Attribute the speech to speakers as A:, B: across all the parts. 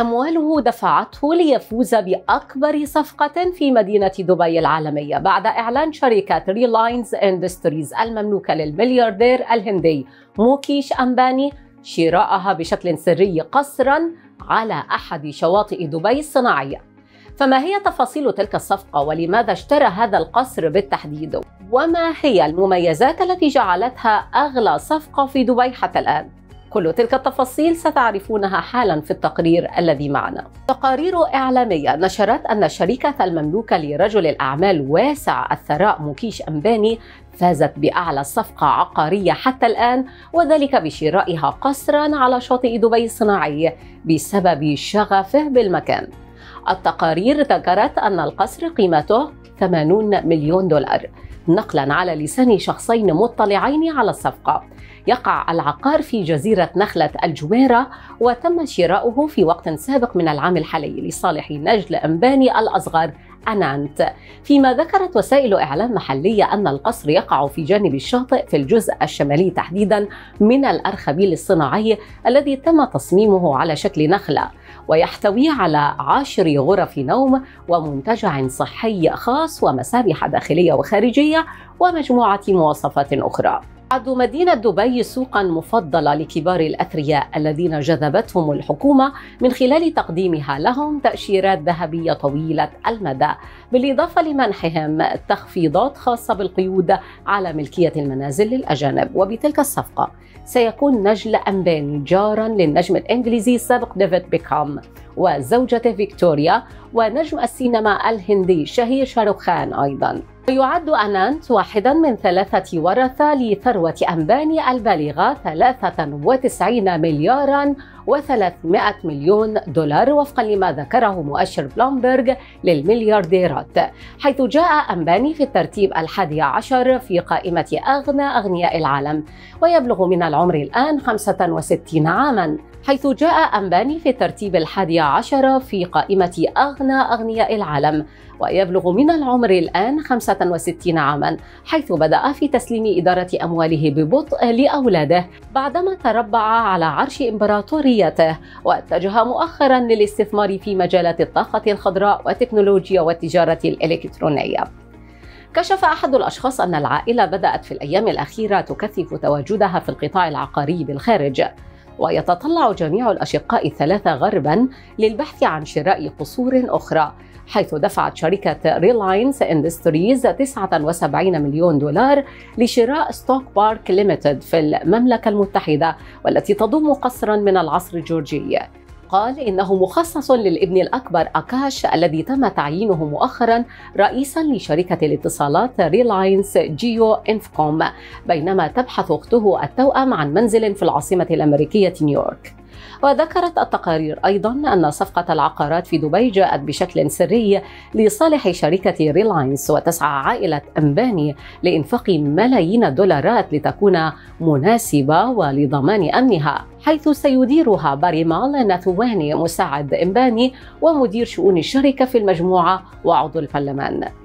A: أمواله دفعته ليفوز بأكبر صفقة في مدينة دبي العالمية بعد إعلان شركة ريلاينز اندستريز المملوكة للملياردير الهندي موكيش أمباني شراءها بشكل سري قصرا على أحد شواطئ دبي الصناعية فما هي تفاصيل تلك الصفقة ولماذا اشترى هذا القصر بالتحديد؟ وما هي المميزات التي جعلتها أغلى صفقة في دبي حتى الآن؟ كل تلك التفاصيل ستعرفونها حالا في التقرير الذي معنا. تقارير إعلامية نشرت أن الشركة المملوكة لرجل الأعمال واسع الثراء موكيش أمباني فازت بأعلى صفقة عقارية حتى الآن وذلك بشرائها قصرا على شاطئ دبي الصناعي بسبب شغفه بالمكان. التقارير ذكرت أن القصر قيمته 80 مليون دولار نقلا على لسان شخصين مطلعين على الصفقة يقع العقار في جزيرة نخلة الجميرة وتم شراؤه في وقت سابق من العام الحالي لصالح نجل أمباني الأصغر أنانت. فيما ذكرت وسائل إعلام محلية أن القصر يقع في جانب الشاطئ في الجزء الشمالي تحديدا من الأرخبيل الصناعي الذي تم تصميمه على شكل نخلة ويحتوي على عشر غرف نوم ومنتجع صحي خاص ومسابح داخلية وخارجية ومجموعة مواصفات أخرى. تعد مدينة دبي سوقا مفضلة لكبار الأثرياء الذين جذبتهم الحكومة من خلال تقديمها لهم تأشيرات ذهبية طويلة المدى بالإضافة لمنحهم تخفيضات خاصة بالقيود على ملكية المنازل للأجانب. وبتلك الصفقة سيكون نجل أمباني جارا للنجم الإنجليزي السابق ديفيد بيكهام وزوجته فيكتوريا ونجم السينما الهندي شهير شاروخان أيضا. ويعد أنانت واحدا من ثلاثة ورثة لثروة أنباني البالغة 93 مليارا و300 مليون دولار وفقا لما ذكره مؤشر بلومبرج للمليارديرات. حيث جاء أنباني في الترتيب الحادي عشر في قائمة أغنى أغنياء العالم ويبلغ من العمر الآن 65 عاما. حيث جاء أنباني في الترتيب الحادي عشر في قائمة أغنى أغنياء العالم ويبلغ من العمر الآن 65 عاما حيث بدأ في تسليم إدارة أمواله ببطء لأولاده بعدما تربع على عرش إمبراطوريته واتجه مؤخرا للاستثمار في مجالات الطاقة الخضراء والتكنولوجيا والتجارة الإلكترونية. كشف أحد الأشخاص أن العائلة بدأت في الأيام الأخيرة تكثف تواجدها في القطاع العقاري بالخارج. ويتطلع جميع الأشقاء الثلاثة غربا للبحث عن شراء قصور أخرى حيث دفعت شركة ريلاينز اندستريز 79 مليون دولار لشراء ستوك بارك ليميتد في المملكة المتحدة والتي تضم قصرا من العصر الجورجي. قال إنه مخصص للابن الأكبر أكاش الذي تم تعيينه مؤخرا رئيسا لشركة الاتصالات ريلاينس جيو إنفكوم بينما تبحث أخته التوأم عن منزل في العاصمة الأمريكية نيويورك. وذكرت التقارير أيضا أن صفقة العقارات في دبي جاءت بشكل سري لصالح شركة ريلاينس وتسعى عائلة أمباني لإنفاق ملايين الدولارات لتكون مناسبة ولضمان أمنها حيث سيديرها باريمال ناثواني مساعد إمباني ومدير شؤون الشركة في المجموعة وعضو البرلمان.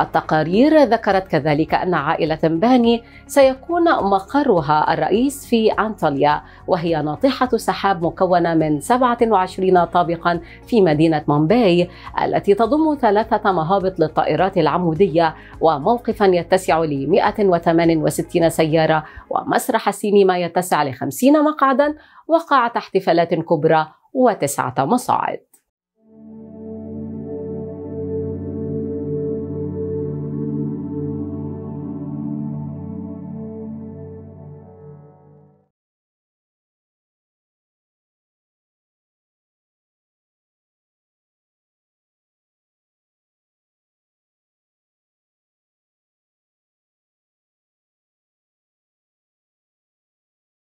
A: التقارير ذكرت كذلك أن عائلة باني سيكون مقرها الرئيس في أنطاليا وهي ناطحة سحاب مكونة من 27 طابقا في مدينة مومباي التي تضم ثلاثة مهابط للطائرات العمودية وموقفا يتسع ل 168 سيارة ومسرح سينما يتسع ل 50 مقعدا وقاعة احتفالات كبرى وتسعة مصاعد.